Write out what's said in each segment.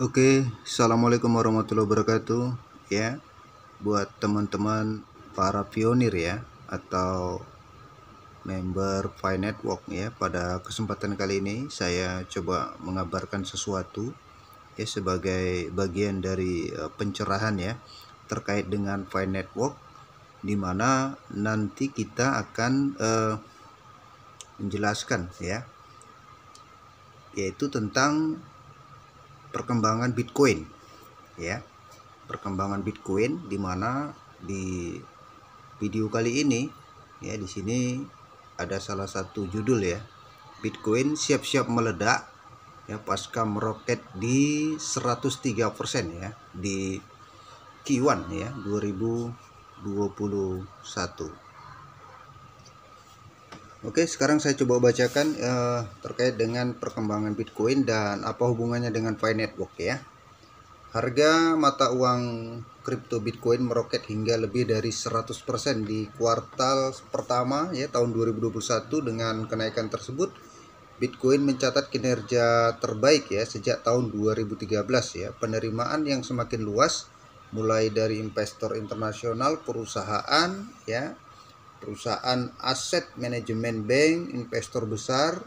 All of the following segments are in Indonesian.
Oke, assalamualaikum warahmatullahi wabarakatuh. Ya, buat teman-teman para pionir ya atau member Fi Network ya, pada kesempatan kali ini saya coba mengabarkan sesuatu ya sebagai bagian dari uh, pencerahan ya terkait dengan Fi Network di mana nanti kita akan uh, menjelaskan ya yaitu tentang perkembangan Bitcoin ya. Perkembangan Bitcoin di mana di video kali ini ya di sini ada salah satu judul ya. Bitcoin siap-siap meledak ya pasca meroket di 103% ya di Q1 ya 2021 Oke, sekarang saya coba bacakan uh, terkait dengan perkembangan Bitcoin dan apa hubungannya dengan Fi Network ya. Harga mata uang kripto Bitcoin meroket hingga lebih dari 100% di kuartal pertama ya tahun 2021 dengan kenaikan tersebut Bitcoin mencatat kinerja terbaik ya sejak tahun 2013 ya. Penerimaan yang semakin luas mulai dari investor internasional, perusahaan ya, perusahaan aset manajemen bank, investor besar,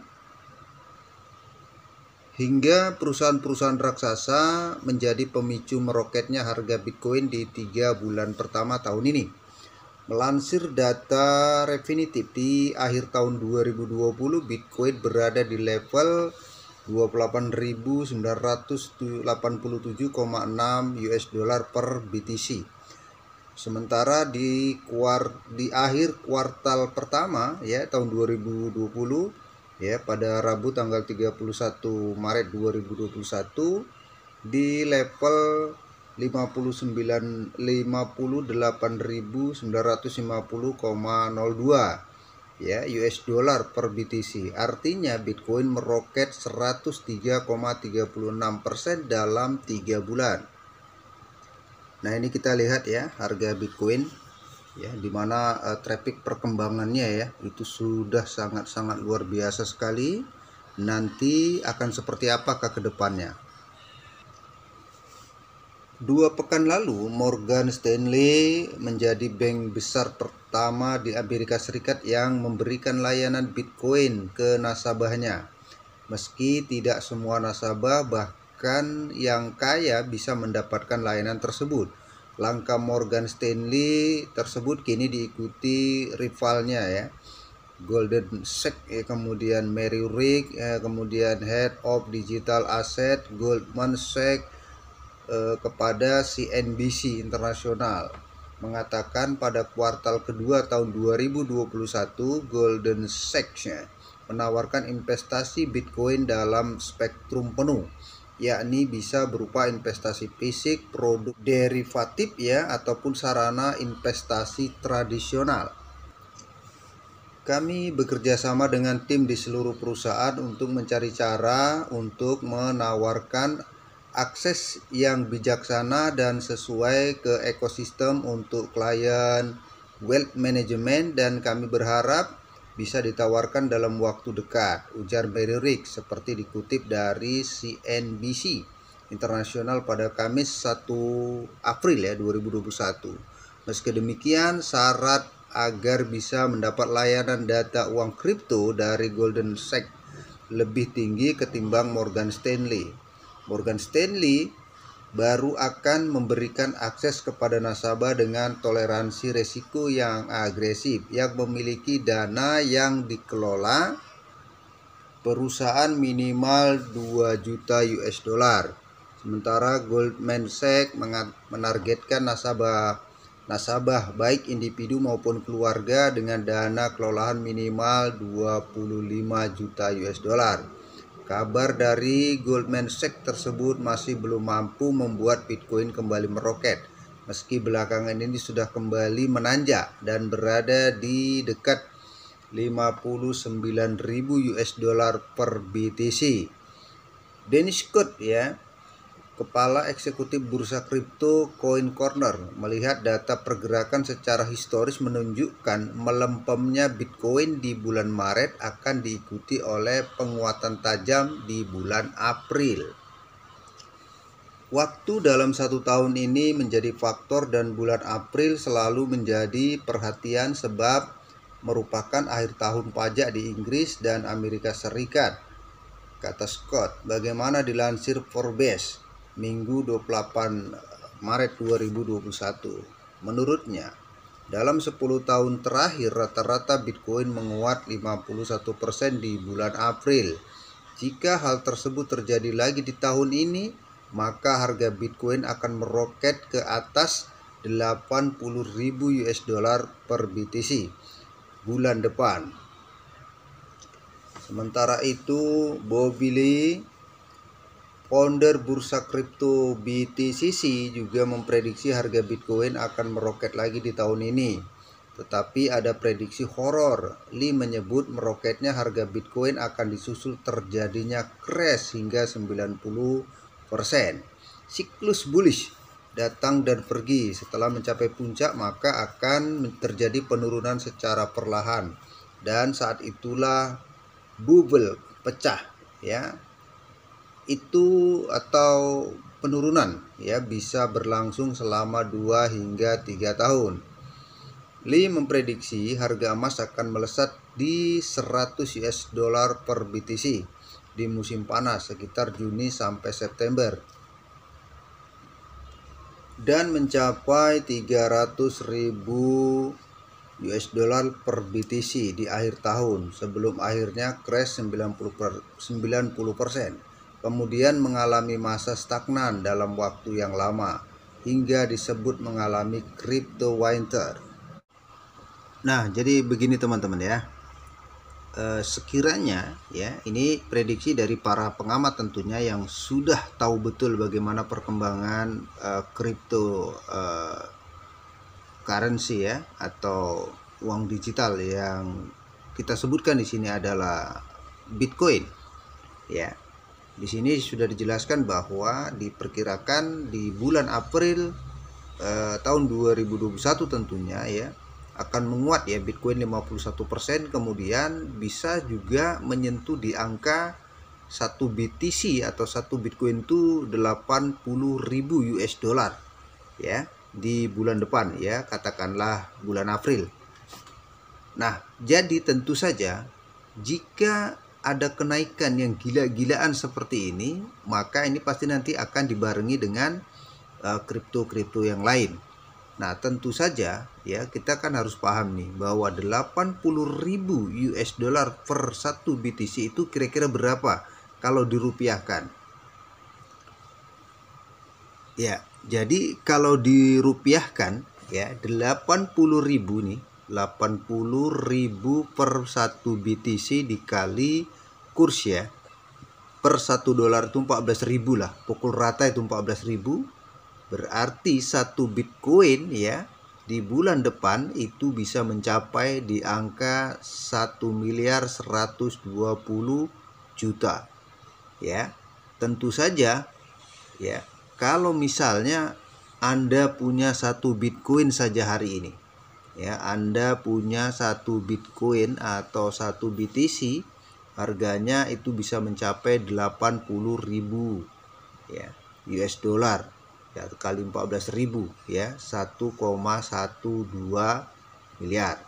hingga perusahaan-perusahaan raksasa menjadi pemicu meroketnya harga Bitcoin di tiga bulan pertama tahun ini. Melansir data Refinitiv di akhir tahun 2020, Bitcoin berada di level 28.987,6 US dollar per BTC Sementara di kuar di akhir kuartal pertama ya tahun 2020 ya pada Rabu tanggal 31 Maret 2021 di level 59 58.950,02 ya US dollar per BTC. Artinya Bitcoin meroket 103,36% dalam 3 bulan. Nah, ini kita lihat ya harga Bitcoin ya di mana uh, traffic perkembangannya ya itu sudah sangat-sangat luar biasa sekali. Nanti akan seperti apakah ke depannya? Dua pekan lalu, Morgan Stanley menjadi bank besar pertama di Amerika Serikat yang memberikan layanan Bitcoin ke nasabahnya. Meski tidak semua nasabah, bahkan bahkan yang kaya bisa mendapatkan layanan tersebut. Langkah Morgan Stanley tersebut kini diikuti rivalnya ya. Golden Sachs, ya, kemudian Mary Rick, ya, kemudian Head of Digital Asset Goldman Sachs eh, kepada CNBC Internasional mengatakan pada kuartal kedua tahun 2021 Golden Sachs ya, menawarkan investasi Bitcoin dalam spektrum penuh yakni bisa berupa investasi fisik, produk derivatif ya ataupun sarana investasi tradisional. Kami bekerja sama dengan tim di seluruh perusahaan untuk mencari cara untuk menawarkan akses yang bijaksana dan sesuai ke ekosistem untuk klien wealth management dan kami berharap bisa ditawarkan dalam waktu dekat, ujar Barry Rick seperti dikutip dari CNBC Internasional pada Kamis 1 April ya 2021. Meski demikian, syarat agar bisa mendapat layanan data uang kripto dari Golden Sachs lebih tinggi ketimbang Morgan Stanley. Morgan Stanley baru akan memberikan akses kepada nasabah dengan toleransi resiko yang agresif yang memiliki dana yang dikelola perusahaan minimal 2 juta US dollar. Sementara Goldman Sachs menargetkan nasabah nasabah baik individu maupun keluarga dengan dana kelolaan minimal 25 juta US dollar. Kabar dari Goldman Sachs tersebut masih belum mampu membuat Bitcoin kembali meroket, meski belakangan ini sudah kembali menanjak dan berada di dekat 59.000 US dollar per BTC. Dennis Scott ya Kepala Eksekutif Bursa Kripto Coin Corner melihat data pergerakan secara historis menunjukkan melempemnya Bitcoin di bulan Maret akan diikuti oleh penguatan tajam di bulan April. Waktu dalam satu tahun ini menjadi faktor dan bulan April selalu menjadi perhatian sebab merupakan akhir tahun pajak di Inggris dan Amerika Serikat. Kata Scott, bagaimana dilansir Forbes Minggu 28 Maret 2021. Menurutnya, dalam 10 tahun terakhir rata-rata Bitcoin menguat 51% di bulan April. Jika hal tersebut terjadi lagi di tahun ini, maka harga Bitcoin akan meroket ke atas 80.000 US dollar per BTC bulan depan. Sementara itu, Bobby Lee, founder bursa kripto BTCC juga memprediksi harga Bitcoin akan meroket lagi di tahun ini. Tetapi ada prediksi horor. Lee menyebut meroketnya harga Bitcoin akan disusul terjadinya crash hingga 90 Siklus bullish datang dan pergi. Setelah mencapai puncak, maka akan terjadi penurunan secara perlahan. Dan saat itulah bubble pecah, ya. Itu atau penurunan ya bisa berlangsung selama 2 hingga 3 tahun. Lee memprediksi harga emas akan melesat di 100 US dollar per BTC di musim panas sekitar Juni sampai September dan mencapai 300.000 US dollar per BTC di akhir tahun sebelum akhirnya crash 90 per, 90%. Kemudian mengalami masa stagnan dalam waktu yang lama hingga disebut mengalami crypto winter. Nah, jadi begini teman-teman ya eh, sekiranya ya ini prediksi dari para pengamat tentunya yang sudah tahu betul bagaimana perkembangan kripto eh, eh, currency ya atau uang digital yang kita sebutkan di sini adalah Bitcoin ya di sini sudah dijelaskan bahwa diperkirakan di bulan April eh, tahun 2021 tentunya ya akan menguat ya Bitcoin 51% kemudian bisa juga menyentuh di angka 1 BTC atau 1 Bitcoin itu 80.000 US dollar ya di bulan depan ya katakanlah bulan April. Nah, jadi tentu saja jika ada kenaikan yang gila-gilaan seperti ini, maka ini pasti nanti akan dibarengi dengan eh, kripto-kripto uh, yang lain Nah, tentu saja ya kita kan harus paham nih bahwa 80.000 US dollar per satu BTC itu kira-kira berapa kalau dirupiahkan. Ya, jadi kalau dirupiahkan ya 80.000 nih 80.000 per satu BTC dikali kurs ya per satu dolar itu 14.000 lah pukul rata itu 14.000 Berarti satu Bitcoin ya di bulan depan itu bisa mencapai di angka 1 miliar 120 juta. Ya. Tentu saja ya, kalau misalnya Anda punya satu Bitcoin saja hari ini. Ya, Anda punya satu Bitcoin atau satu BTC harganya itu bisa mencapai 80.000 ya US dollar. Ya kali 14.000 ya 1,12 miliar.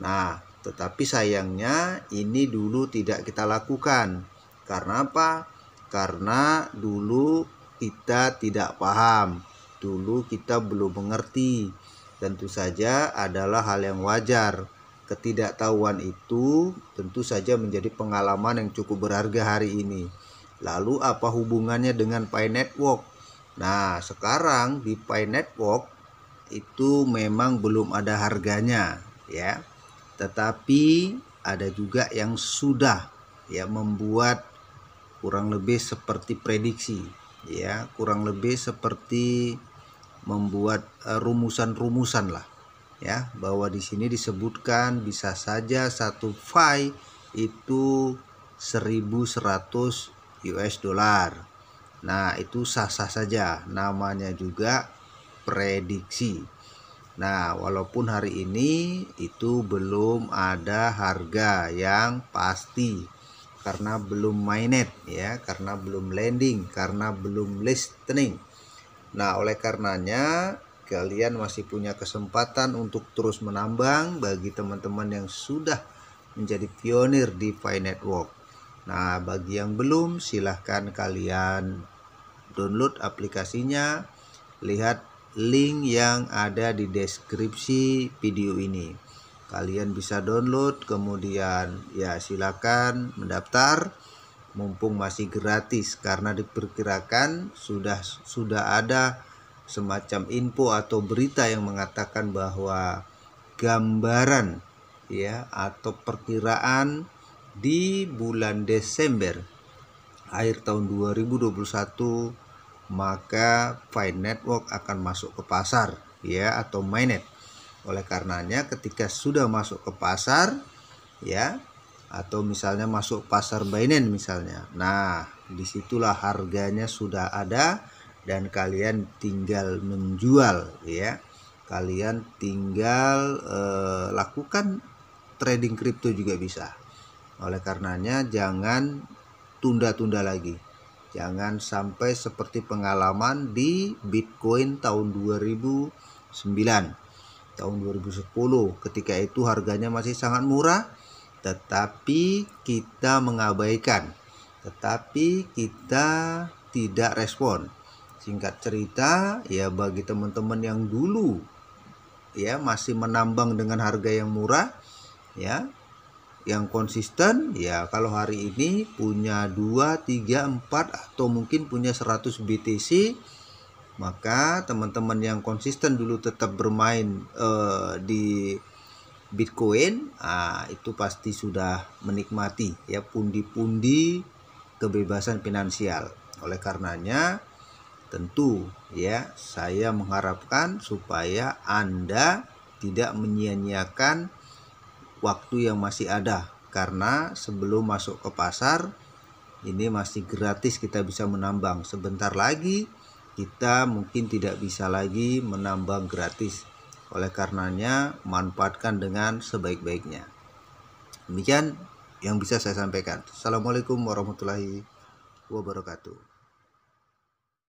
Nah tetapi sayangnya ini dulu tidak kita lakukan. Karena apa? Karena dulu kita tidak paham. Dulu kita belum mengerti tentu saja adalah hal yang wajar. Ketidaktahuan itu tentu saja menjadi pengalaman yang cukup berharga hari ini. Lalu apa hubungannya dengan Pi Network? Nah, sekarang di Pi Network itu memang belum ada harganya ya. Tetapi ada juga yang sudah ya membuat kurang lebih seperti prediksi ya, kurang lebih seperti membuat eh, rumusan-rumusan lah ya bahwa di sini disebutkan bisa saja satu Fi itu 1100 US dollar Nah, itu sah-sah saja. Namanya juga prediksi. Nah, walaupun hari ini itu belum ada harga yang pasti karena belum mainnet ya, karena belum landing, karena belum listening. Nah, oleh karenanya kalian masih punya kesempatan untuk terus menambang bagi teman-teman yang sudah menjadi pionir di Pi Network. Nah, bagi yang belum silahkan kalian download aplikasinya, lihat link yang ada di deskripsi video ini. Kalian bisa download kemudian ya silakan mendaftar mumpung masih gratis karena diperkirakan sudah sudah ada semacam info atau berita yang mengatakan bahwa gambaran ya atau perkiraan di bulan Desember akhir tahun 2021 maka Fine Network akan masuk ke pasar ya atau mainnet. Oleh karenanya ketika sudah masuk ke pasar ya atau misalnya masuk pasar Binance misalnya. Nah, di situlah harganya sudah ada dan kalian tinggal menjual ya. Kalian tinggal eh, lakukan trading kripto juga bisa. Oleh karenanya jangan tunda-tunda lagi. Jangan sampai seperti pengalaman di Bitcoin tahun 2009, tahun 2010 ketika itu harganya masih sangat murah tetapi kita mengabaikan, tetapi kita tidak respon. Singkat cerita, ya bagi teman-teman yang dulu ya masih menambang dengan harga yang murah, ya yang konsisten ya kalau hari ini punya 2, 3, 4 atau mungkin punya 100 BTC maka teman-teman yang konsisten dulu tetap bermain uh, di Bitcoin ah, itu pasti sudah menikmati ya pundi-pundi kebebasan finansial. Oleh karenanya tentu ya saya mengharapkan supaya Anda tidak menyia-nyiakan waktu yang masih ada. Karena sebelum masuk ke pasar ini masih gratis kita bisa menambang. Sebentar lagi kita mungkin tidak bisa lagi menambang gratis oleh karenanya manfaatkan dengan sebaik-baiknya. Demikian yang bisa saya sampaikan. Assalamualaikum warahmatullahi wabarakatuh